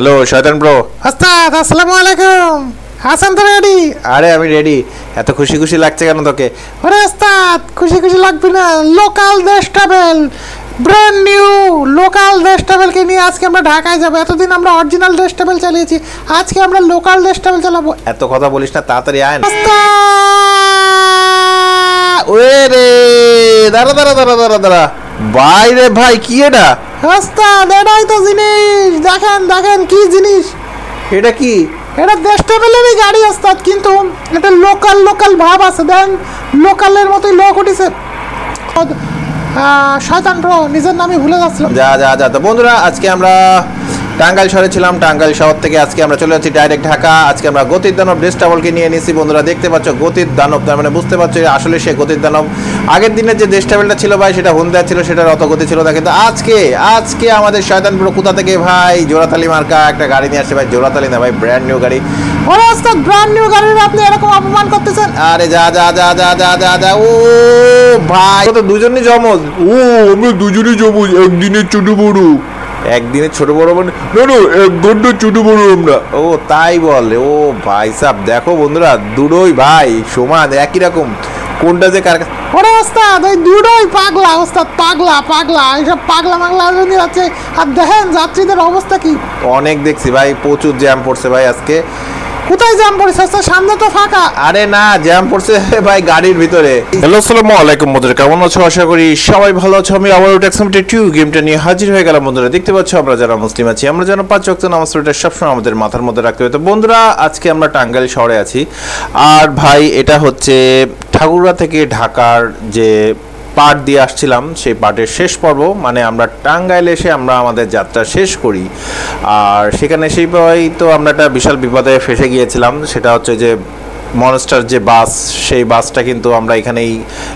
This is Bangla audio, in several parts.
হ্যালো শয়তান ব্রো ওস্তাদ আসসালামু আলাইকুম। হাসান তো রেডি আরে আমি রেডি এত খুশি খুশি লাগছে কেন তোকে? ওরে ওস্তাদ খুশি খুশি লাগবে না। লোকাল দেশ ট্রাভেল। ব্র্যান্ড নিউ লোকাল দেশ ট্রাভেলকে নিয়ে আজকে আমরা ঢাকায় যাব। এতদিন আমরা অরিজিনাল দেশ ট্রাভেল চালিয়েছি। আজকে আমরা লোকাল দেশ ট্রাভেল চালাবো। এত কথা বলিস না তাড়াতাড়ি আয় ওস্তাদ! ওরে রে দাঁড়া দাঁড়া দাঁড়া দাঁড়া দাঁড়া। বাইরে ভাই কি এটা? ওস্তাদ এটাই তো জিনিস। দেখেন দেখেন কি জিনিস? এটা কি? এটা দেশ ট্রাভেলেরই গাড়ি ওস্তাদ কিন্তু এটা লোকাল লোকাল ভাব আছে। দেন লোকালের মতোই লোক উঠেছে। শয়তান নিজের নামই ভুলে যাচ্ছিলাম। যা যা যা। তো বন্ধুরা আজকে আমরা টাঙ্গাইল শহরে ছিলাম টাঙ্গাইল শহর থেকে আজকে আমরা চলে যাচ্ছি ডাইরেক্ট ঢাকা। আজকে আমরা গতির দানব ডেস্টাবলকে নিয়ে নিয়েছি বন্ধুরা দেখতে পাচ্ছ গতির দানব তার মানে বুঝতে পারছ যে আসলে সে গতির দানব। আগের দিনের যে ডেস্টাবেলটা ছিল ভাই সেটা হুন্দার ছিল সেটার অত গতি ছিল না। কিন্তু আজকে আজকে আমাদের শয়তানপুর কোথা থেকে ভাই? জোড়াতালি মার্কা একটা গাড়ি নিয়ে আসছে ভাই জোড়াতালি না ভাই ব্র্যান্ড নিউ গাড়ি। ওরে ওস্তাদ ব্র্যান্ড নিউ গাড়ির আপনি এরকম অপমান করতেছেন? আরে যা যা যা যা যা যা যা ও ভাই ও তো দুজনই জমজ। ও আমরা দুজনে যাব একদিনের ছোট বড়। একদিনে ছোট বড় মানে না না এক ঘণ্টা ছোট বড় আমরা ও তাই বলে। ও ভাই সাহ দেখো বন্ধুরা দুটোই ভাই সমান একই রকম। কোনটা যে কার ওরে ওস্তাদ ওই দুটোই পাগলা ওস্তাদ পাগলা পাগলা। এইসব পাগলা মাগলা নিয়ে যাচ্ছে। আর দেখেন যাত্রীদের অবস্থা কি। অনেক দেখছি ভাই প্রচুর জ্যাম পড়ছে ভাই আজকে। কোথায় জ্যাম পড়েছে ওস্তাদ সামনে তো ফাঁকা। আরে না জ্যাম পড়ছে ভাই গাড়ির ভিতরে। হ্যালো আসসালামু আলাইকুম বন্ধুরা কেমন আছো? আশা করি সবাই ভালো আছো। আমি আবার ট্যাক্সমিটার টু গেমটা নিয়ে হাজির হয়ে গেলাম বন্ধুরা। দেখতে পাচ্ছ আমরা যারা মুসলিম আছি আমরা যেন পাঁচ ওয়াক্ত নামাজ পড়তে সবসময় আমাদের মাথার মধ্যে রাখতে হবে। তো বন্ধুরা আজকে আমরা টাঙ্গাইল শহরে আছি। আর ভাই এটা হচ্ছে ঠাকুরগা থেকে ঢাকার যে পার্ট দিয়ে আসছিলাম, সেই পার্টের শেষ পর্ব মানে আমরা টাঙ্গাইল এসে আমরা আমাদের যাত্রা শেষ করি। আর সেখানে সেই পাই তো আমরা একটা বিশাল বিপদে ফেসে গিয়েছিলাম, সেটা হচ্ছে যে মনস্টার যে বাস, সেই বাসটা কিন্তু আমরা এখানেই,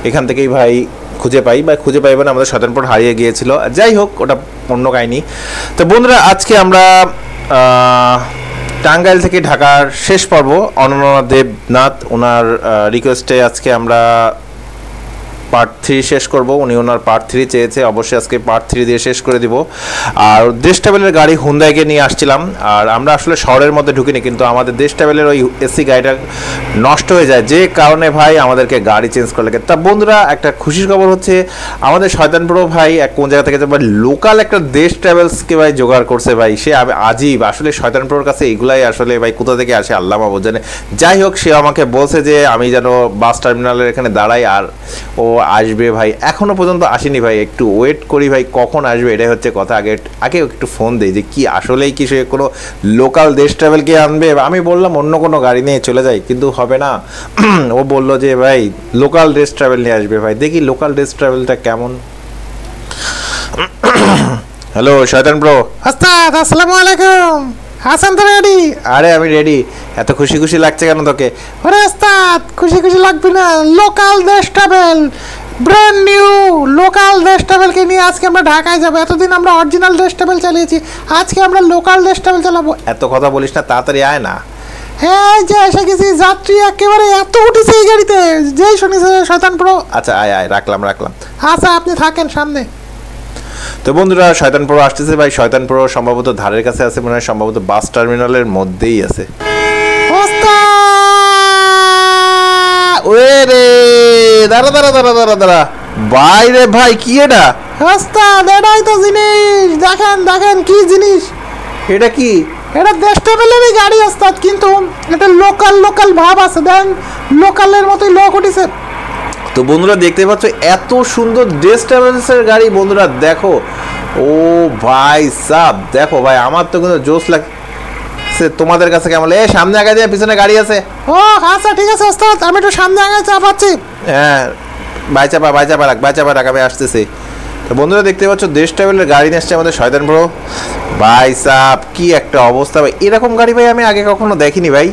এখান থেকেই ভাই খুঁজে পাই, বা খুঁজে পাই মানে আমাদের শতানপুর হারিয়ে গিয়েছিল। যাই হোক, ওটা অন্য কাহিনি। তো বন্ধুরা, আজকে আমরা টাঙ্গাইল থেকে ঢাকার শেষ পর্ব অনন্যা দেবনাথ, ওনার রিকোয়েস্টে আজকে আমরা পার্ট থ্রি শেষ করব। উনি ওনার পার্ট থ্রি চেয়েছে। অবশ্যই আজকে পার্ট থ্রি দিয়ে শেষ করে দিব। আর দেশ ট্রাভেলের গাড়ি হুন্দাইকে নিয়ে আসছিলাম। আর আমরা আসলে শহরের মধ্যে ঢুকিনি, কিন্তু আমাদের দেশ ট্রাভেলের ওই এসি গাড়িটা নষ্ট হয়ে যায়। যে কারণে ভাই আমাদেরকে গাড়ি চেঞ্জ করে লাগে তা বন্ধুরা, একটা খুশির খবর হচ্ছে, আমাদের শয়তানপুর ভাই এক কোন জায়গা থেকে ভাই লোকাল একটা দেশ ট্রাভেলসকে ভাই জোগাড় করছে ভাই। সে আব- আজীব। আসলে শয়তানপুরের কাছে এগুলাই আসলে ভাই কোথা থেকে আসে আল্লাহ মাহবুদ জানে যাই হোক সে আমাকে বলছে যে, আমি যেন বাস টার্মিনালের এখানে দাঁড়াই। আর ও আসবে ভাই? এখনও পর্যন্ত আসেনি ভাই। একটু ওয়েট করি ভাই কখন আসবে এটাই হচ্ছে কথা। আগে আগে একটু ফোন দেই যে কি আসলেই কি সে কোনো লোকাল দেশ ট্রাভেলকে আনবে? আমি বললাম অন্য কোনো গাড়ি নিয়ে চলে যাই কিন্তু হবে না। ও বলল যে ভাই লোকাল দেশ ট্রাভেল নিয়ে আসবে ভাই। দেখি লোকাল দেশ ট্রাভেলটা কেমন? হ্যালো শয়তান ব্রো ওস্তাদ আসসালামু আলাইকুম। হাসান তো রেডি আরে আমি রেডি এত খুশি খুশি লাগছে কেন তোকে? ওরে ওস্তাদ, খুশি খুশি লাগবে না। লোকাল দেশ ট্রাভেল ব্র্যান্ড নিউ লোকাল দেশ ট্রাভেলকে নিয়ে আজকে আমরা ঢাকায় যাব। এতদিন আমরা অরিজিনাল দেশ ট্রাভেল চালিয়েছি, আজকে আমরা লোকাল দেশ ট্রাভেল চালাবো। এত কথা বলিস না, তাড়াতাড়ি আয় না। হ্যাঁ যে এসে গেছি, যাত্রী একেবারে এত উঠেছে এই গাড়িতে, যেই শুনেছে শয়তান প্রো। আচ্ছা আয় আয়, রাখলাম রাখলাম। আচ্ছা আপনি থাকেন সামনে। তো বন্ধুরা শয়তানপুর আসতেছে ভাই। শয়তানপুর সম্ভবত ধারের কাছে আছে, মনে হয় সম্ভবত বাস টার্মিনালের মধ্যেই আছে। ওরে রে দাঁড়া দাঁড়া দাঁড়া দাঁড়া দাঁড়া। বাইরে ভাই কি এটা? ওস্তাদ এটাই তো জিনিস। দেখেন দেখেন কি জিনিস? এটা কি? এটা দেশ ট্রাভেলেরই গাড়ি ওস্তাদ কিন্তু এটা লোকাল লোকাল ভাব আছে। দেন লোকালের মতোই লোক উঠেছে। তো বন্ধুরা দেখতে পাচ্ছ এত সুন্দর ড্রেস ট্রাভেলসের গাড়ি বন্ধুরা দেখো। ও ভাই সাব দেখো ভাই আমার তো কিন্তু জোশ লাগছে তোমাদের কাছে কেমন এ সামনে আগে যায় পিছনে গাড়ি আছে। ও আচ্ছা ঠিক আছে ওস্তাদ আমি একটু সামনে আগে চাপাচ্ছি। হ্যাঁ বাই চাপা ভাই চাপা রাখ বাই চাপা রাখ আমি আসতেছি। তো বন্ধুরা দেখতে পাচ্ছ দেশ ট্রাভেলের গাড়ি নিয়ে আসছে আমাদের শয়তান ব্রো ভাই সাপ কি একটা অবস্থা ভাই। এরকম গাড়ি ভাই আমি আগে কখনো দেখিনি ভাই।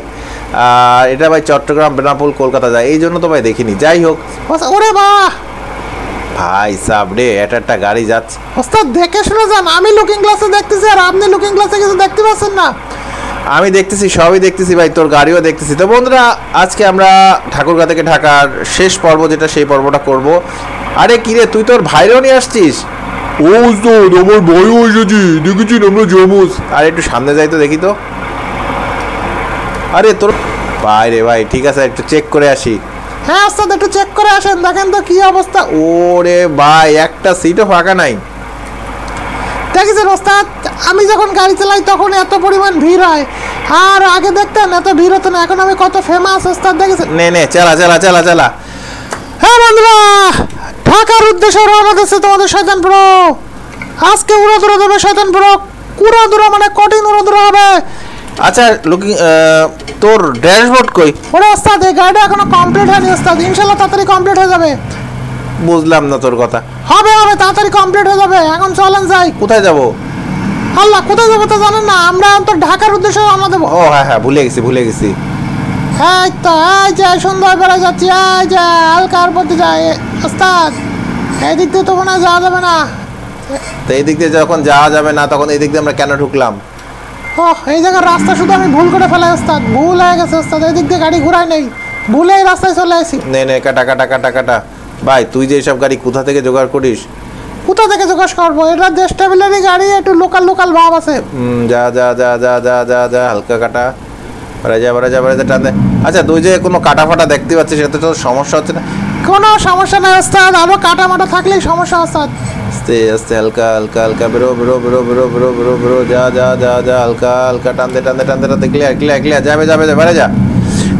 আর এটা ভাই চট্টগ্রাম বেনাপুল কলকাতা যায় এই জন্য তো ভাই দেখিনি। যাই হোক। ওরে বাহ ভাই সাপ রে এটা একটা গাড়ি যাচ্ছে। ওস্তাদ দেখে শুনে যান আমি লুকিং গ্লাসে দেখতেছি আর আপনি লুকিং গ্লাসে কিছু দেখতে পাচ্ছেন না। আমি দেখতেছি সবই দেখতেছি ভাই তোর গাড়িও দেখতেছি। তো বন্ধুরা আজকে আমরা ঠাকুরগা থেকে ঢাকার শেষ পর্ব যেটা সেই পর্বটা করব। আরে কিরে তুই তোর ভাইরেও নিয়ে আসছিস? ও ওস্তাদ আমার ভয়ও এসেছে। দেখেছেন আমরা জমজ আর একটু সামনে যাই তো দেখি তো। আরে তোর ভাই রে ভাই ঠিক আছে একটু চেক করে আসি। হ্যাঁ ওস্তাদ একটু চেক করে আসেন দেখেন তো কি অবস্থা। ওরে ভাই একটা সিটও ফাঁকা নাই। দেখেছেন ওস্তাদ? আমি যখন গাড়ি চালাই তখন এত পরিমাণ ভিড় হয়। আর আগে দেখতেন এত ভিড় হতো না এখন আমি কত ফেমাস ওস্তাদ দেখেছেন? নে নে চালা চালা চালা চালা। হ্যাঁ বন্ধুরা ঢাকার উদ্দেশ্যে রওনা দিচ্ছে তোমাদের শয়তান প্রো আজকে উড়াদুরা দেবে শয়তান প্রো উড়াদুরা মানে কঠিন উড়াদুরা হবে। আচ্ছা লুকিং তোর ড্যাশবোর্ড কই? ওরে ওস্তাদ এই গাড়িটা এখনও কমপ্লিট হয়নি ওস্তাদ। ইনশাল্লাহ তাড়াতাড়ি কমপ্লিট হয়ে যাবে। বুঝলাম না তোর কথা। হবে হবে তাড়াতাড়ি কমপ্লিট হয়ে যাবে। এখন চলেন যাই। কোথায় যাব? আল্লাহ কোথায় যাব তো জানেন না। আমরা তো ঢাকার উদ্দেশ্যে রওনা দেবো। ও হ্যাঁ হ্যাঁ ভুলে গেছি ভুলে গেছি। এই তো এই যে সুন্দর বেড়ে যাচ্ছি এই যে হালকার প্রতি যাই। ওস্তাদ এই দিক দিয়ে তো মনে হয় যাওয়া যাবে না। তো এই দিক দিয়ে যখন যাওয়া যাবে না তখন এই দিক দিয়ে আমরা কেন ঢুকলাম? ও এই জায়গার রাস্তা শুধু আমি ভুল করে ফেলাই ওস্তাদ। ভুল হয়ে গেছে ওস্তাদ। এই দিক দিয়ে গাড়ি ঘুরাই নেই। ভুলে এই রাস্তায় চলে আসি। নে নে কাটা কাটা কাটা কাটা। ভাই তুই যে এইসব গাড়ি কোথা থেকে জোগাড় করিস? কোথা থেকে জোগাড় করব? এটা দেশ ট্রাভেলেরই গাড়ি একটু লোকাল লোকাল ভাব আছে। যা যা যা যা যা যা যা হালকা কাটা। বারে যা বারে যা বারে যা টান আচ্ছা তুই যে কোনো কাটা ফাটা দেখতে পাচ্ছিস সেটা তো সমস্যা হচ্ছে না? কোনো সমস্যা নাই ওস্তাদ আরও কাটা মাটা থাকলেই সমস্যা ওস্তাদ। আস্তে আস্তে হালকা হালকা হালকা বেরো বেরো বেরো বেরো বেরো বেরো বেরো যা যা যা যা হালকা হালকা টানতে টানতে টানতে টানতে ক্লিয়ার ক্লিয়ার ক্লিয়ার যাবে যাবে যাবে যা।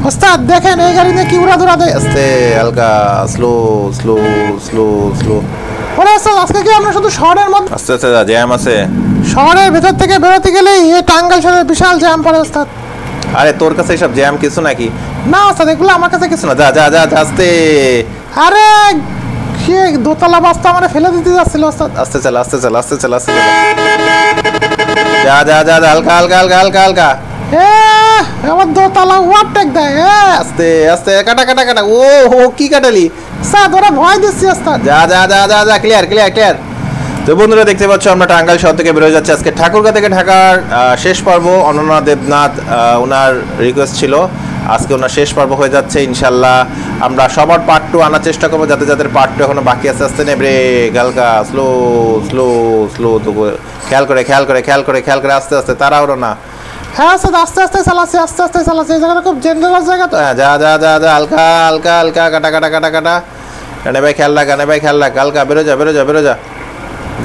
ওস্তাদ দেখেন এই গাড়ি নিয়ে কি উড়া দুরা দেয় আস্তে হালকা স্লো স্লো স্লো স্লো ওরে ওস্তাদ আজকে কি আমরা শুধু শহরের মধ্যে আস্তে আস্তে জ্যাম আছে। শহরের ভেতর থেকে বেরোতে গেলেই এই টাঙ্গাইল শহরে বিশাল জ্যাম পড়ে ওস্তাদ। আরে তোর কাছে এসব জ্যাম কিছু নাকি? না ওস্তাদ এগুলো আমার কাছে কিছু শোনা যা যা যা আস্তে। আরে সে দোতলা বাসটা আমার ফেলে দিতে যাচ্ছিল ওস্তাদ। আস্তে চালা আস্তে চালা আস্তে চালা আস্তে চালা। যা যা যা হালকা হালকা হালকা হালকা হালকা। এ আমার দোতলা ওভারটেক দেয় আস্তে আস্তে কাটা কাটা কাটা। ও হো কি কাটালি? ওস্তাদ ওরা ভয় দিচ্ছি যা যা যা যা যা ক্লিয়ার ক্লিয়ার ক্লিয়ার তো বন্ধুরা দেখতে পাচ্ছ আমরা টাঙ্গাইল শহর থেকে বেরোয় যাচ্ছি। আজকে ঠাকুরগা থেকে ঢাকার শেষ পর্ব অনন্যা দেবনাথ ওনার রিকোয়েস্ট ছিল। আজকে ওনার শেষ পর্ব হয়ে যাচ্ছে ইনশাল্লাহ। আমরা সবার পার্ট টু আনার চেষ্টা করব যাতে যাদের পার্ট টু এখনও বাকি আছে। আস্তে নেই ব্রেক হালকা স্লো স্লো স্লো তো খেয়াল করে খেয়াল করে খেয়াল করে খেয়াল করে আস্তে আস্তে তাড়াহুড়ো না। হ্যাঁ ওস্তাদ আস্তে আস্তে চালাচ্ছি আস্তে আস্তে চালাচ্ছি জায়গাটা খুব ডেঞ্জারাস জায়গা তো হ্যাঁ, যা যা যা যা হালকা হালকা হালকা কাটা কাটা কাটা কাটা কানে ভাই খেয়াল রাখ কানে ভাই খেয়াল রাখ হালকা বেরো যা বেরো যা বেরো যা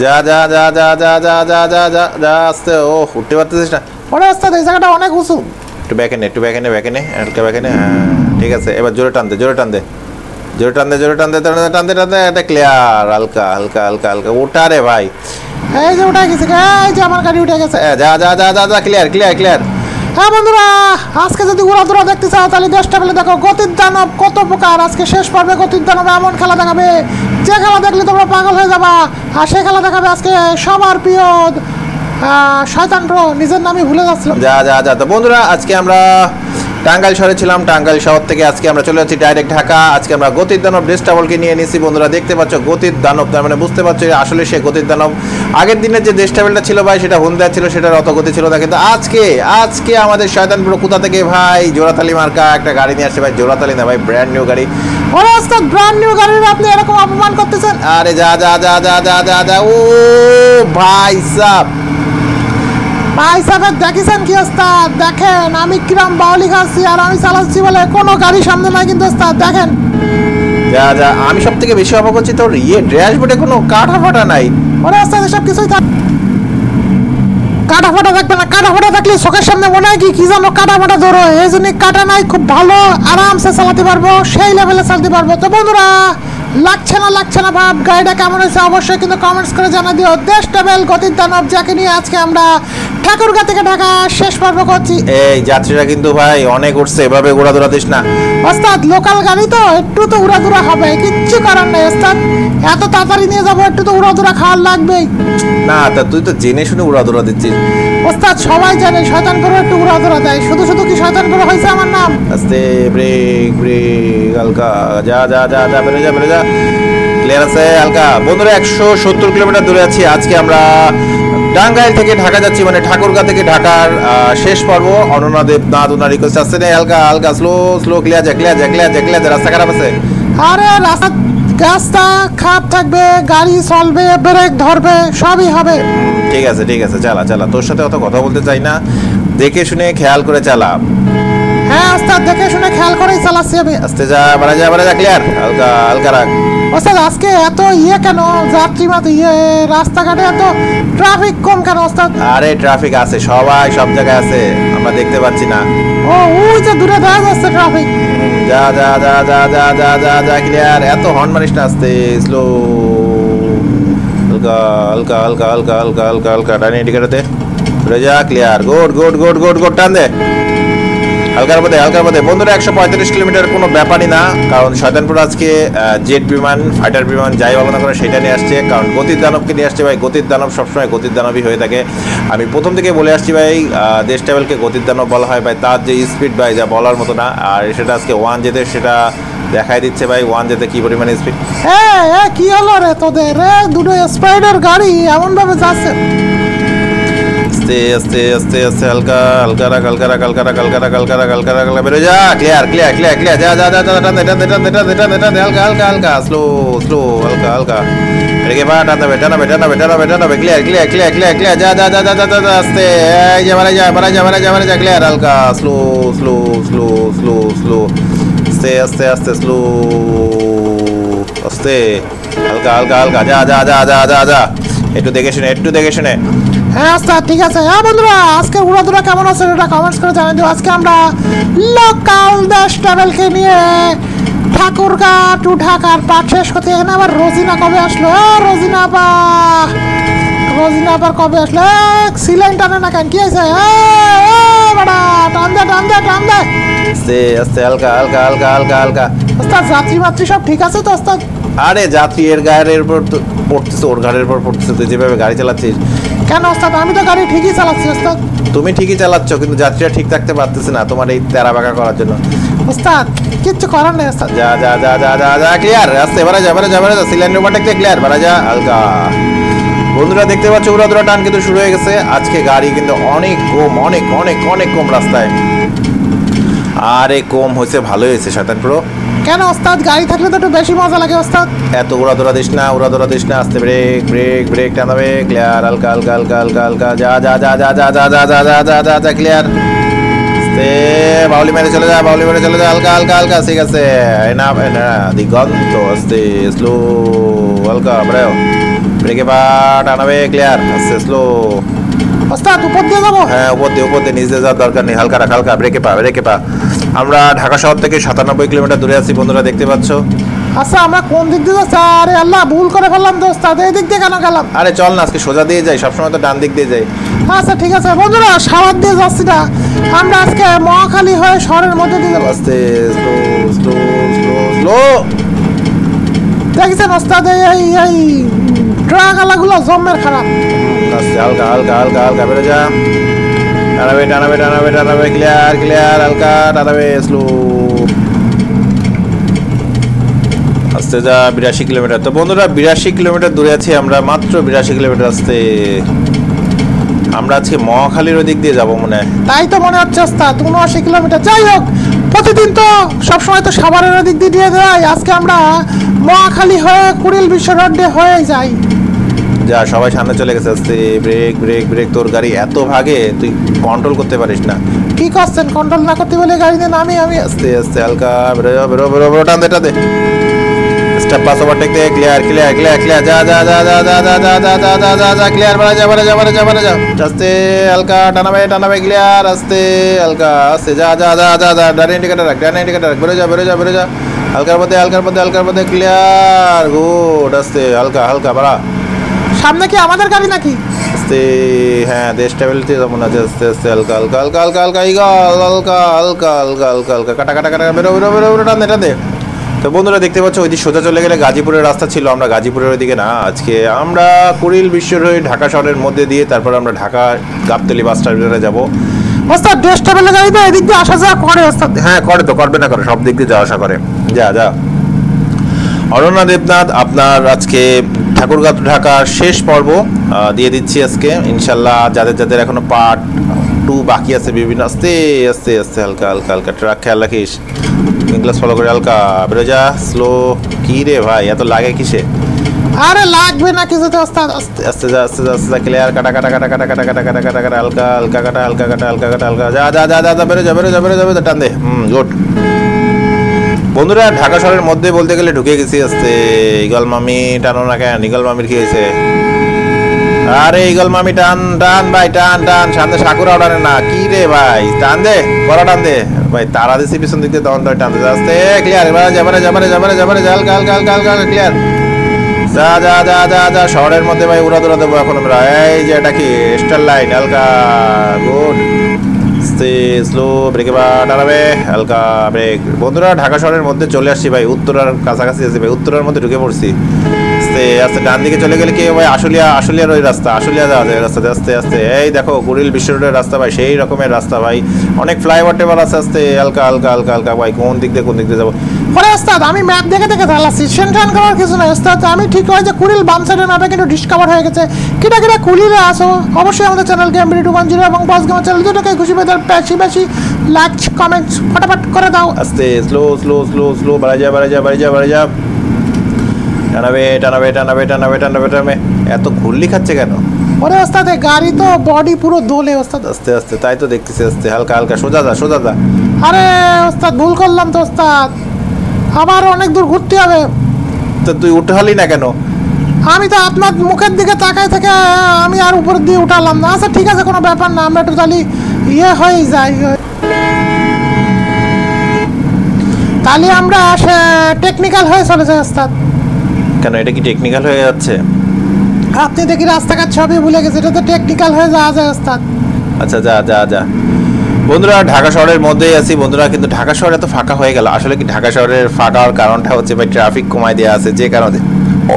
যা যা যা যা যা যা যা যা যা যা আস্তে ও উঠতে পারতেছিস না ওরে ওস্তাদ এই জায়গাটা অনেক উঁচু একটু ব্যাকে নে একটু ব্যাকে নে ব্যাকে নে হালকা ব্যাকে নে হ্যাঁ ঠিক আছে এবার জোরে টান দে জোরে টান দে জোরে টান দে জোরে টান দে টান দে টান দে টান দে এটা ক্লিয়ার হালকা হালকা হালকা হালকা ওটা রে ভাই এই যে উঠে গেছে এই যে আমার গাড়ি উঠে গেছে। যা যা যা যা যা ক্লিয়ার ক্লিয়ার ক্লিয়ার হ্যাঁ বন্ধুরা আজকে যদি উড়াদুরা দেখতে চাও তাহলে দশটা বেলে দেখো গতির দানব কত প্রকার। আজকে শেষ পর্বে গতির দানব এমন খেলা দেখাবে যে খেলা দেখলে তোমরা পাগল হয়ে যাবা। আর সে খেলা দেখাবে আজকে সবার প্রিয় শয়তান প্রো নিজের নামই ভুলে যাচ্ছিল যা যা যা। তো বন্ধুরা আজকে আমরা টাঙ্গাইল শহরে ছিলাম টাঙ্গাইল শহর থেকে আজকে আমরা চলে যাচ্ছি ডাইরেক্ট ঢাকা। আজকে আমরা গতির দানব ডেস্টাবলকে নিয়ে নিয়েছি বন্ধুরা দেখতে পাচ্ছ গতির দানব তার মানে বুঝতে পারছ আসলে সে গতির দানব। আগের দিনের যে ডেস্টাবেলটা ছিল ভাই সেটা হুন্দার ছিল সেটার অত গতি ছিল না। কিন্তু আজকে আজকে আমাদের শয়তানপুর কোথা থেকে ভাই? জোড়াতালি মার্কা একটা গাড়ি নিয়ে আসছে ভাই জোড়াতালি না ভাই ব্র্যান্ড নিউ গাড়ি। ওরে ব্র্যান্ড নিউ গাড়ির আপনি এরকম অপমান করতেছেন? আরে যা যা যা যা যা যা যা ও ভাই সাহ ভাই সাহেব দেখেছেন কি ওস্তাদ দেখেন আমি কিরাম বাউলি খাচ্ছি আর আমি চালাচ্ছি বলে কোনো গাড়ি সামনে নাই কিন্তু ওস্তাদ দেখেন। যা যা আমি সব থেকে বেশি অবাক হচ্ছি তোর ইয়ে ড্যাশবোর্ডে কোনো কাটা ফাটা নাই। ওরে ওস্তাদ এসব কিছুই থাক কাটা ফাটা থাকবে না কাটা ফাটা থাকলে চোখের সামনে মনে হয় কি কি জানো কাটা ফাটা ধরো। এই জন্য কাটা নাই খুব ভালো আরামসে চালাতে পারব সেই লেভেলে চালাতে পারব। তো বন্ধুরা লাগছে না লাগছে না ভাব গাড়িটা কেমন হয়েছে অবশ্যই কিন্তু কমেন্টস করে জানা দিও। দেশ টেবেল গতির দানব যাকে নিয়ে আজকে আমরা ঠাকুরগা থেকে ঢাকা শেষ পর্ব করছি। এই যাত্রীরা কিন্তু ভাই অনেক উঠছে এভাবে ঘোরাধুরা দিস না। ওস্তাদ লোকাল গাড়ি তো একটু তো উড়াদুরা হবে কিচ্ছু করার নেই ওস্তাদ এত তাড়াতাড়ি নিয়ে যাব একটু তো উড়াদুরা খাওয়ার লাগবেই। না তা তুই তো জেনে শুনে উড়াধুরা দিচ্ছিস। ওস্তাদ সবাই জানে শয়তান করে একটু উড়াদুরা দেয়। শুধু শুধু কি শয়তান করে হয়েছে আমার নাম? আস্তে ব্রেক ব্রেক হালকা। যা যা যা যা বেরো যা বেরো যা। ক্লিয়ার আছে হালকা। বন্ধুরা একশো সত্তর কিলোমিটার দূরে আছি। আজকে আমরা টাঙ্গাইল থেকে ঢাকা যাচ্ছি মানে ঠাকুরগা থেকে ঢাকার শেষ পর্ব। অনন্যা দেবনাথ ওনার রিকোয়েস্ট আসছে না হালকা হালকা স্লো স্লো ক্লিয়ার যা ক্লিয়ার যা ক্লিয়ার যা ক্লিয়ার যা রাস্তা খারাপ আছে? আরে রাস্তা গাছটা খাপ থাকবে গাড়ি চলবে ব্রেক ধরবে সবই হবে। ঠিক আছে ঠিক আছে চালা চালা তোর সাথে অত কথা বলতে চাই না। দেখে শুনে খেয়াল করে চালা। হ্যাঁ ওস্তাদ দেখে শুনে খেয়াল করেই চালাচ্ছি আমি। আস্তে যা বাড়া যা বাড়া যা ক্লিয়ার হালকা হালকা রাখ। ওস্তাদ আজকে এত ইয়ে কেন? যাত্রী মাত্র ইয়ে রাস্তাঘাটে এত ট্রাফিক কম কেন ওস্তাদ আরে ট্রাফিক আছে সবাই সব জায়গায় আছে আমরা দেখতে পাচ্ছি না। ও ওই যে দূরে দেখা যাচ্ছে ট্রাফিক হুম, যা যা যা যা যা যা যা যা ক্লিয়ার এত হর্ন মারিস না আস্তে স্লো হালকা হালকা হালকা হালকা হালকা হালকা হালকা ডানি ইন্ডিকেটারতে ঘুরে যা clear good good good good good টান দে। হালকার মধ্যে হালকার মধ্যে। বন্ধুরা, একশো পঁয়তাল্লিশ কিলোমিটার কোনো ব্যাপারই না, কারণ শয়তানপুর আজকে জেট বিমান, ফাইটার বিমান যাই বলো না করে সেটা নিয়ে আসছে, কারণ গতির দানবকে নিয়ে আসছে ভাই। গতির দানব সবসময় গতির দানবই হয়ে থাকে। আমি প্রথম থেকে বলে আসছি ভাই দেশ ট্রাভেলকে গতির দানব বলা হয় ভাই, তার যে স্পিড ভাই, যা বলার মতো না। আর সেটা আজকে ওয়ান যেতে সেটা দেখাই দিচ্ছে ভাই, ওয়ান যেতে কি পরিমাণে স্পিড হ্যাঁ কি হলো রে তোদের? দুটো স্পাইডার গাড়ি এমনভাবে যাচ্ছে। আস্তে আস্তে আস্তে আস্তে হালকা হালকা রাখ হালকা রাখ হালকা রাখ হালকা রাখ হালকা রাখ হালকা রাখ হালকা বেরো যা ক্লিয়ার ক্লিয়ার ক্লিয়ার ক্লিয়ার যা যা যা যা টান দে টান দে টান দে টান দে টান দে টান দে হালকা হালকা হালকা স্লো স্লো হালকা হালকা এদিকে বা টান দেবে টান দেবে টান দেবে টান দেবে টান দেবে clear clear clear clear clear যা যা যা যা যা যা আস্তে এই যে বাড়া যা বাড়া যা বাড়া যা বাড়া যা ক্লিয়ার হালকা slow slow slow slow slow আস্তে আস্তে আস্তে স্লো আস্তে হালকা হালকা হালকা যা যা যা যা যা যা একটু দেখে শুনে একটু দেখে শুনে। হ্যাঁ ওস্তাদ ঠিক আছে। হ্যাঁ বন্ধুরা আজকে উড়াদুরা কেমন আছে এটা কমেন্টস করে জানিয়ে দিও। আজকে আমরা লোকাল দেশ ট্রাভেলকে নিয়ে ঠাকুরগা টু ঢাকার পাঠ শেষ করতে এখানে আবার রোজিনা কবে আসলো? রোজিনা বা রোজিনা আবার কবে আসলো? সিলেন টানে না কেন? কি আছে বাড়া, টান দে টান দে টান দে। আস্তে আস্তে হালকা হালকা হালকা হালকা হালকা। ওস্তাদ যাত্রী মাত্রী সব ঠিক আছে তো ওস্তাদ? আরে যাত্রী এর গায়ের উপর তো পড়তেছে ওর গাড়ির উপর পড়তেছে তুই যেভাবে গাড়ি চালাচ্ছিস। কেন ওস্তাদ? আমি তো গাড়ি ঠিকই চালাচ্ছি ওস্তাদ। তুমি ঠিকই চালাচ্ছ কিন্তু যাত্রীরা ঠিক থাকতে পারতেছে না তোমার এই তেরা বাঁকা করার জন্য। ওস্তাদ কিচ্ছু করার নেই ওস্তাদ। যা যা যা যা যা যা ক্লিয়ার আস্তে এবারে যা বাড়া যা বাড়া যা সিলিন্ডার দিয়ে ক্লিয়ার বাড়া যা হালকা বন্ধুরা দেখতে পাচ্ছ উড়াদুরা টান কিন্তু শুরু হয়ে গেছে। আজকে গাড়ি কিন্তু অনেক কম অনেক অনেক অনেক কম রাস্তায়। আরে কম হয়েছে ভালো হয়েছে শয়তান প্রো। কেন ওস্তাদ গাড়ি থাকলে তো একটু বেশি মজা লাগে ওস্তাদ এত উড়াদুরা দিস না উড়াদুরা দিস না আস্তে ব্রেক ব্রেক ব্রেক টানাবে ক্লিয়ার হালকা হালকা হালকা হালকা হালকা যা যা যা যা যা যা যা যা যা যা যা যা ক্লিয়ার আস্তে বাউলি মেরে চলে যা বাউলি মেরে চলে যা হালকা হালকা হালকা ঠিক আছে না না দিগন্ত আস্তে স্লো হালকা ব্রেও ব্রেকে পা টানাবে ক্লিয়ার আস্তে স্লো ওস্তাদ উপর দিয়ে যাব হ্যাঁ উপর দিয়ে উপর দিয়ে নিচে যাওয়ার দরকার নেই হালকা রাখ হালকা ব্রেকে পা ব্রেকে পা আমরা ঢাকা শহর থেকে সাতানব্বই কিলোমিটার দূরে আছি বন্ধুরা দেখতে পাচ্ছ। আচ্ছা আমরা কোন দিক দিয়ে যাচ্ছি? আরে আল্লাহ ভুল করে ফেললাম তো ওস্তাদ এই দিক দিয়ে কেন গেলাম? আরে চল না আজকে সোজা দিয়ে যাই সবসময় তো ডান দিক দিয়ে যাই। আচ্ছা ঠিক আছে বন্ধুরা সাবাদ দিয়ে যাচ্ছি না। আমরা আজকে মহাখালী হয়ে শহরের মধ্যে দিয়ে যাব। আস্তে স্লো স্লো স্লো স্লো। দেখছেন ওস্তাদ এই এই এই ট্রাক আলাগুলো জম্মের খারাপ। আস্তে হালকা হালকা হালকা হালকা বেরো যা। টানাবে টানাবে টানাবে টানাবে ক্লিয়ার ক্লিয়ার হালকা টানাবে স্লো আস্তে যা বিরাশি কিলোমিটার। তো বন্ধুরা, বিরাশি কিলোমিটার দূরে আছি আমরা, মাত্র বিরাশি কিলোমিটার আসতে। আমরা আজকে মহাখালীর ওদিক দিয়ে যাব মনে হয়। তাই তো মনে হচ্ছে ওস্তাদ উনআশি কিলোমিটার। যাই হোক, প্রতিদিন তো সবসময় তো সাভারের দিক দিয়ে দিয়ে দেয় আজকে আমরা মহাখালী হয়ে কুড়িল বিশ্ব হয়ে যাই। যা সবাই সামনে চলে গেছে আস্তে ব্রেক ব্রেক ব্রেক তোর গাড়ি এত ভাগে তুই কন্ট্রোল করতে পারিস না কি করছেন কন্ট্রোল না করতে বলে গাড়ি দিয়ে নামি আমি আস্তে আস্তে হালকা বেরো বেরো বেরো বেরো টান দে দে স্টেপ পাস ওভারটেক দে ক্লিয়ার ক্লিয়ার ক্লিয়ার ক্লিয়ার যা যা যা যা যা যা যা যা যা যা যা যা ক্লিয়ার বাড়া যা বাড়া যা বাড়া যা বাড়া যা আস্তে হালকা টানাবে টানাবে ক্লিয়ার আস্তে হালকা আস্তে যা যা যা যা যা ডান ইন্ডিকেটার রাখ ডান ইন্ডিকেটার রাখ বেরো যা বেরো যা বেরো যা হালকার মধ্যে হালকার মধ্যে হালকার মধ্যে ক্লিয়ার গুড আস্তে হালকা হালকা বাড়া সামনে কি আমাদের গাড়ি নাকি? আস্তে হ্যাঁ দেশ ট্রাভেলতে যেমন আছে আস্তে আস্তে হালকা হালকা হালকা হালকা হালকা ইগল হালকা হালকা হালকা হালকা হালকা কাটা কাটা কাটা বেরো বেরো বেরো বেরো টান টান দে। তো বন্ধুরা দেখতে পাচ্ছ ওই ওইদিকে সোজা চলে গেলে গাজীপুরের রাস্তা ছিল আমরা গাজীপুরের ওইদিকে না আজকে আমরা কুড়িল বিশ্বের হয়ে ঢাকা শহরের মধ্যে দিয়ে তারপর আমরা ঢাকা গাবতলি বাস টার্মিনালে যাব। ওস্তাদ ড্রেস টেবিলের গাড়ি দিয়ে এদিক দিয়ে আসা যাওয়া করে ওস্তাদ। হ্যাঁ করে তো করবে না করে সব দিক দিয়ে যাওয়া আসা করে। যা যা। অরণ্যা দেবনাথ আপনার আজকে ঠাকুরগাঁ ঢাকার শেষ পর্ব দিয়ে দিচ্ছি আজকে। ইনশাল্লাহ যাদের যাদের এখনও পার্ট টু বাকি আছে বিভিন্ন আস্তে আস্তে আস্তে হালকা হালকা হালকা ট্রাক খেয়াল রাখিস। গ্লাস ফলো করে হালকা। বেরো যা স্লো কি রে ভাই এত লাগে কিসে? আরে লাগবে না কিছুতে ওস্তাদ আস্তে আস্তে। যা আস্তে যা আস্তে যা ক্লিয়ার কাটা কাটা কাটা কাটা কাটা কাটা কাটা কাটা কাটা হালকা হালকা কাটা হালকা কাটা হালকা কাটা হালকা। যা যা যা যা বেরো যা বেরো যা বেরো যা, টান দে। হুম গুড বন্ধুরা, ঢাকা শহরের মধ্যে বলতে গেলে ঢুকে গেছি আস্তে ইগল মামি টানো না কেন? ইগল মামির কি হয়েছে? আরে ইগল মামি, টান টান ভাই, টান টান। সামনে সাকুরা ওঠানে না। কি রে ভাই? টান দে, বড় টান দে। ভাই, তারা দিছি পিছন দিক দিয়ে, তখন তো টান দে আস্তে ক্লিয়ার এবার যাবারে যাবারে যাবারে যাবারে যা হালকা হালকা হালকা হালকা ক্লিয়ার যা যা যা যা যা। শহরের মধ্যে ভাই উড়া দৌড়া দেবো এখন। আমরা এই যে এটা কি? স্টার লাইন হালকা। গুড। আস্তে স্লো ব্রেকে বা দাঁড়াবে হালকা ব্রেক বন্ধুরা ঢাকা শহরের মধ্যে চলে আসছি, ভাই। উত্তরার কাছাকাছি আছি, ভাই। উত্তরার মধ্যে ঢুকে পড়ছি। আস্তে আস্তে ডান দিকে চলে গেলে কি ভাই আশুলিয়া আশুলিয়ার ওই রাস্তা আশুলিয়া যাওয়া যায় রাস্তাতে আস্তে আস্তে। এই দেখো কুড়িল বিশ্ব রোডের রাস্তা ভাই সেই রকমের রাস্তা ভাই। অনেক ফ্লাইওভার টেবার আছে আস্তে হালকা হালকা হালকা হালকা। ভাই কোন দিক দিয়ে কোন দিক দিয়ে যাব? ওরে ওস্তাদ আমি ম্যাপ দেখে দেখে চালাচ্ছি সেন্টান করার কিছু না ওস্তাদ। আমি ঠিক হয় যে কুড়িল বাম সাইডের ম্যাপে কিন্তু ডিসকভার হয়ে গেছে। কিটা কিটা কুড়িলে আসো অবশ্যই আমাদের channel game two one zero এবং বস গেম চ্যানেল দুটোকে খুশি পেতে বেশি বেশি লাইক কমেন্টস ফটাফট করে দাও। আস্তে স্লো স্লো স্লো স্লো বাড়া যা বাড়া যা বাড়া যা বাড়া যা। টানাবে টানাবে টানাবে টানাবে টানাবে টানাবে। এত ঘুরলি খাচ্ছে কেন? ওরে ওস্তাদ গাড়ি তো বডি পুরো দোলে ওস্তাদ। আস্তে আস্তে তাই তো দেখতেছি আস্তে হালকা হালকা সোজা যা সোজা যা। আরে ওস্তাদ ভুল করলাম তো ওস্তাদ। আবার অনেক দূর ঘুরতে হবে। তো তুই উঠে হলি না কেন? আমি তো আপনার মুখের দিকে তাকাই থেকে আমি আর উপর দিয়ে উঠালাম না। আচ্ছা ঠিক আছে কোনো ব্যাপার না আমরা একটু তাহলে ইয়ে হয়ে যাই। তাহলে আমরা টেকনিক্যাল হয়ে চলে যাই ওস্তাদ। কেন এটা কি টেকনিক্যাল হয়ে যাচ্ছে? আপনি দেখি রাস্তাঘাট সবই ভুলে গেছে এটা তো টেকনিক্যাল হয়ে যাওয়া যায় ওস্তাদ। আচ্ছা যা যা যা। বন্ধুরা ঢাকা শহরের মধ্যেই আছি। বন্ধুরা কিন্তু ঢাকা শহর এত ফাঁকা হয়ে গেল। আসলে কি ঢাকা শহরের ফাঁকা হওয়ার কারণটা হচ্ছে ভাই ট্রাফিক কমাই দেওয়া আছে। যে কারণে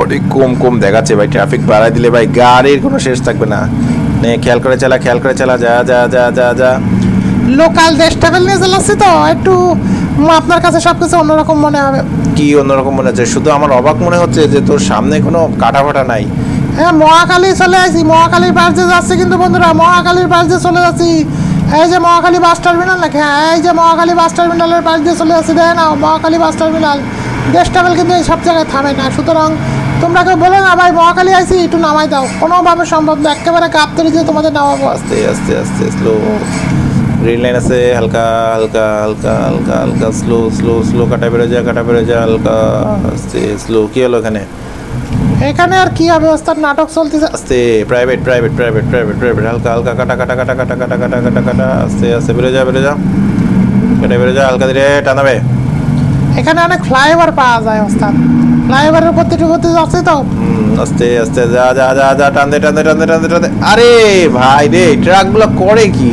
অনেক কম কম দেখাচ্ছে ভাই ট্রাফিক বাড়াই দিলে ভাই গাড়ির কোনো শেষ থাকবে না। নে খেয়াল করে চালা খেয়াল করে চালা যা যা যা যা যা। লোকাল দেশ ট্রাভেল নিয়ে চালাচ্ছি তো একটু আপনার কাছে সব কিছু অন্যরকম মনে হবে। কি অন্যরকম মনে হচ্ছে? শুধু আমার অবাক মনে হচ্ছে যে তোর সামনে কোনো কাটা ফাটা নাই। হ্যাঁ মহাকালী চলে আসি মহাকালীর পাশ দিয়ে যাচ্ছি কিন্তু বন্ধুরা মহাকালীর পাশ দিয়ে চলে যাচ্ছি। এই যে মহাকালী বাস টার্মিনাল নাকি? হ্যাঁ এই যে মহাকালী বাস টার্মিনালের পাশ দিয়ে চলে যাচ্ছি দেখে না Mohakhali bus terminal. Desh travel কিন্তু এই সব জায়গায় থামে না। সুতরাং তোমরা কেউ বলে না ভাই মহাকালী আইসি একটু নামাই দাও। কোনোভাবে সম্ভব না একেবারে গাবতলি দিয়ে তোমাদের নামাবো। আস্তে আস্তে আস্তে স্লো গ্রিন লাইন আছে হালকা হালকা হালকা হালকা হালকা স্লো স্লো স্লো কাটা বেরো যা কাটা বেরো যা হালকা আস্তে স্লো কি হলো এখানে? এখানে আর কি হবে ওস্তাদ নাটক চলতেছে? আস্তে private private private private private হালকা হালকা কাটা কাটা কাটা কাটা কাটা কাটা কাটা কাটা আস্তে আস্তে বেরো যা বেরো যা। কেটে বেরো যা হালকা ধীরে টানাবে। এখানে অনেক ফ্লাইওভার পাওয়া যায় ওস্তাদ ফ্লাইওভারের উপর থেকে উপর দিয়ে তো। আস্তে আস্তে যা যা যা যা টান দে টান দে টান দে টান দে আরে ভাই রে ট্রাকগুলো করে কি?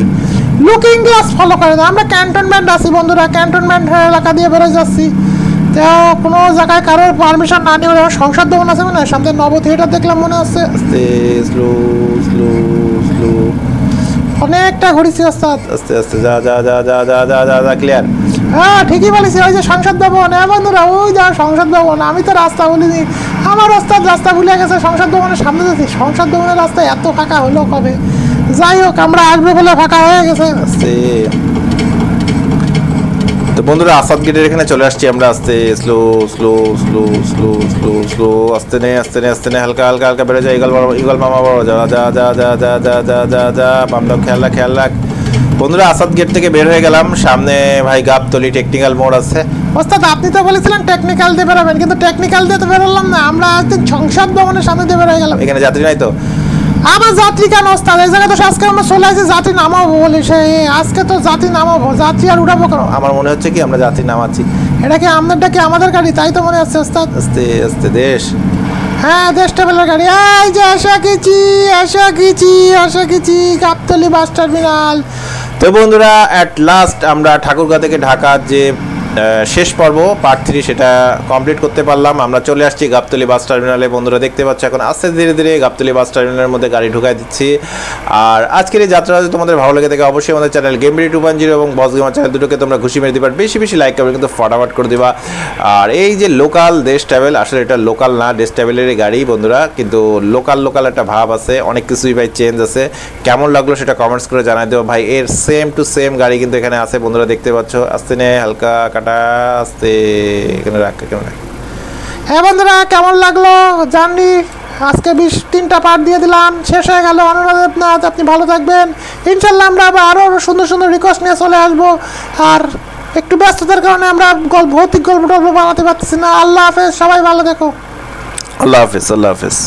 লুকিং গ্লাস ফলো করে না। আমরা ক্যান্টনমেন্ট আছি বন্ধুরা ক্যান্টনমেন্ট এলাকা দিয়ে বেরোয় যাচ্ছি। তো কোনো জায়গায় কারোর পারমিশন না নিয়ে সংসদ ভবন আছে মানে সামনে নব থিয়েটার দেখলাম মনে হচ্ছে আস্তে স্লো স্লো স্লো অনেকটা ঘুরেছি ওস্তাদ আস্তে আস্তে যা যা যা যা যা যা যা যা ক্লিয়ার হ্যাঁ ঠিকই বলেছি ওই যে সংসদ ভবন। হ্যাঁ বন্ধুরা ওই যা সংসদ ভবন। আমি তো রাস্তা বলিনি আমার ওস্তাদ রাস্তা ভুলে গেছে সংসদ ভবনের সামনে যাচ্ছি। সংসদ ভবনের রাস্তা এত ফাঁকা হলো কবে? যাই হোক আমরা আসবে বলে ফাঁকা হয়ে গেছে। তো বন্ধুরা আসাদ গেটের এখানে চলে আসছি আমরা। আস্তে slow slow slow slow slow slow আস্তে নে আস্তে নে আস্তে নে হালকা হালকা হালকা বেড়ে যায় ইগল ইগল মামা বড় যা যা যা যা যা যা যা যা যা খেয়াল রাখ খেয়াল রাখ। বন্ধুরা আসাদ গেট থেকে বের হয়ে গেলাম। সামনে ভাই গাবতলি টেকনিক্যাল মোড় আছে। ওস্তাদ আপনি তো বলেছিলেন টেকনিক্যাল দিয়ে বেরোবেন কিন্তু টেকনিক্যাল দিয়ে তো বেরোলাম না। আমরা একদিন সংসদ ভবনের সামনে দিয়ে বেরোয় গেলাম। এখানে যাত্রী নাই তো? আবার যাত্রী কেন ওস্তাদ এই জায়গায় তো আজকে আমরা চলে আসছি যাত্রী নামাবো বলে সে আজকে তো যাত্রী নামাবো যাত্রী আর উঠাবো কেন? আমার মনে হচ্ছে কি আমরা যাত্রী নামাচ্ছি। এটা কি আমাদেরটা কি আমাদের গাড়ি? তাই তো মনে হচ্ছে ওস্তাদ আস্তে আস্তে দেশ। হ্যাঁ দেশ ট্রাভেলের গাড়ি। এই যে আশা গেছি আশা গেছি আশা গেছি গাবতলি বাস টার্মিনাল। তো বন্ধুরা অ্যাট লাস্ট আমরা ঠাকুরগাঁ থেকে ঢাকার যে শেষ পর্ব পার্ট থ্রি সেটা কমপ্লিট করতে পারলাম। আমরা চলে আসছি গাবতলি বাস টার্মিনালে। বন্ধুরা দেখতে পাচ্ছ, এখন আস্তে ধীরে ধীরে গাবতলি বাস টার্মিনালের মধ্যে গাড়ি ঢুকাই দিচ্ছি। আর আজকের এই যাত্রা যদি তোমাদের ভালো লেগে থাকে, অবশ্যই আমাদের চ্যানেল গেমরি টু জিরো এবং বস গেমার চ্যানেল দুটোকে তোমরা ঘুষি মেরে দিবা। বেশি বেশি লাইক করবে, কিন্তু ফটাফট করে দিবা। আর এই যে লোকাল দেশ ট্রাভেল আসলে এটা লোকাল না, দেশ ট্রাভেলেরই গাড়ি বন্ধুরা। কিন্তু লোকাল লোকাল একটা ভাব আছে, অনেক কিছুই ভাই চেঞ্জ আছে। কেমন লাগল সেটা কমেন্টস করে জানাই দেবো ভাই, এর সেম টু সেম গাড়ি কিন্তু এখানে আছে, বন্ধুরা দেখতে পাচ্ছ। আস্তে নে হালকা কাটা আস্তে এখানে রাখ কেন রাখ। হ্যাঁ বন্ধুরা কেমন লাগল জার্নি? আজকে বিশ তিনটা পার্ট দিয়ে দিলাম শেষ হয়ে গেল। অনুরাধ নাথ আপনি ভালো থাকবেন। ইনশাল্লাহ আমরা আবার আরও সুন্দর সুন্দর রিকোয়েস্ট নিয়ে চলে আসব। আর একটু ব্যস্ততার কারণে আমরা গল্প ভৌতিক গল্প টল্প বানাতে পারতেছি না। আল্লাহ হাফেজ সবাই ভালো দেখো আল্লাহ হাফিজ আল্লাহ হাফিজ।